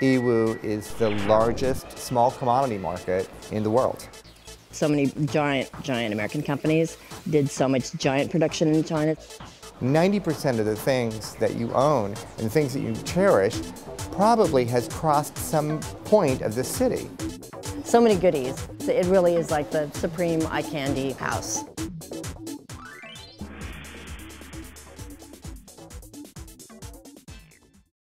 Yiwu is the largest small commodity market in the world. So many giant, giant American companies did so much giant production in China. 90% of the things that you own and the things that you cherish probably has crossed some point of the city. So many goodies. It really is like the supreme eye candy house.